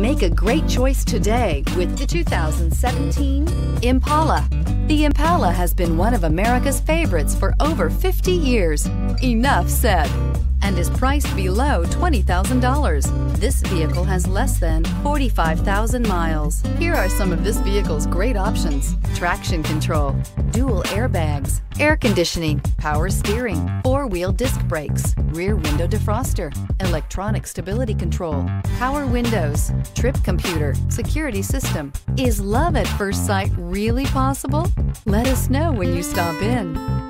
Make a great choice today with the 2017 Impala. The Impala has been one of America's favorites for over 50 years. Enough said. And is priced below $20,000. This vehicle has less than 45,000 miles. Here are some of this vehicle's great options traction control, dual airbags, air conditioning, power steering, four wheel disc brakes, rear window defroster, electronic stability control, power windows, trip computer, security system. Is love at first sight really possible? Let us know when you stop in.